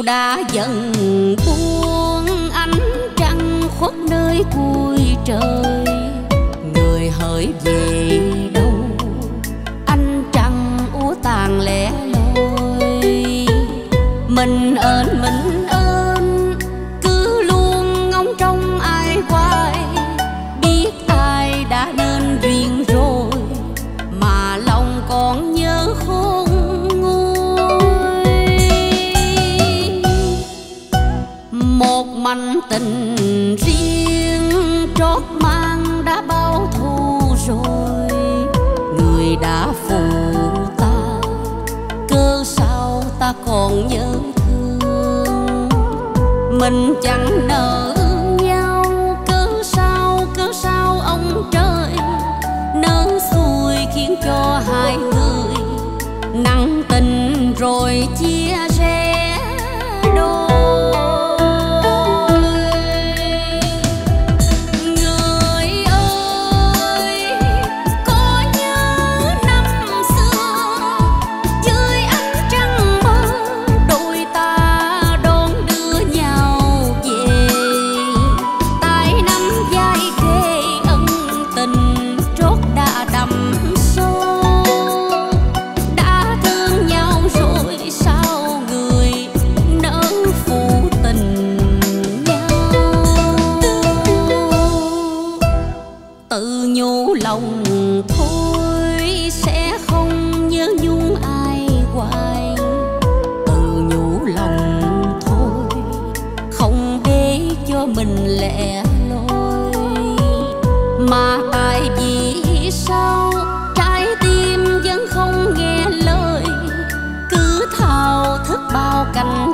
chiều đã dần buông ánh trăng khuất nơi cuối trời. Người hỡi về rồi, người đã phụ ta cơ sao ta còn nhớ thương? Mình chẳng nợ nhau, cớ sao cớ sao ông trời nỡ xuôi khiến cho hai người nặng tình rồi chia mình lẻ loi. Mà tại vì sao trái tim vẫn không nghe lời? Cứ thao thức bao cánh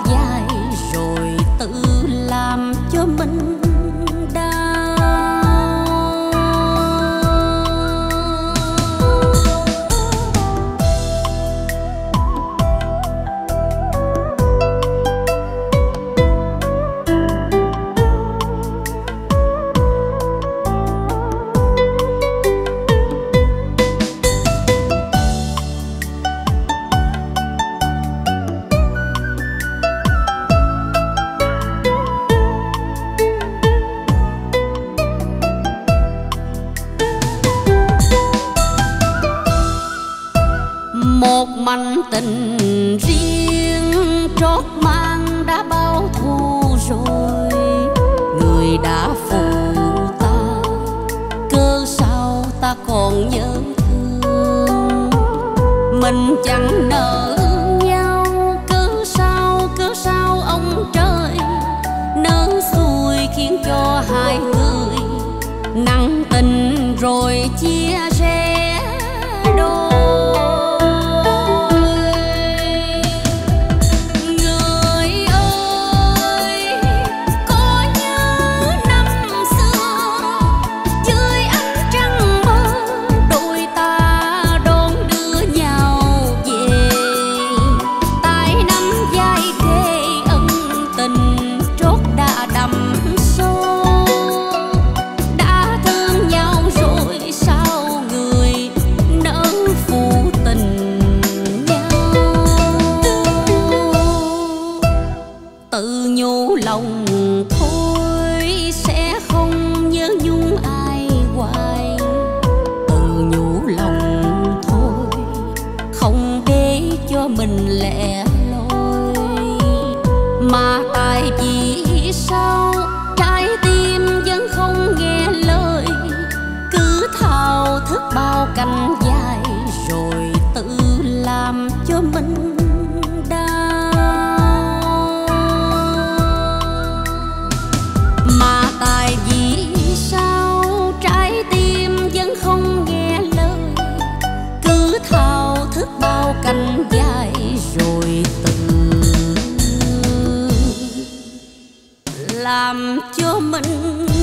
một mảnh tình riêng trót mang đã bao thu rồi. Người đã phụ ta, cơ sao ta còn nhớ thương? Mình chẳng nợ lòng thôi sẽ không nhớ nhung ai hoài. Tự nhủ lòng thôi, không để cho mình lẻ loi. Mà tại vì sao bao dài rồi tự làm cho mình